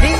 Be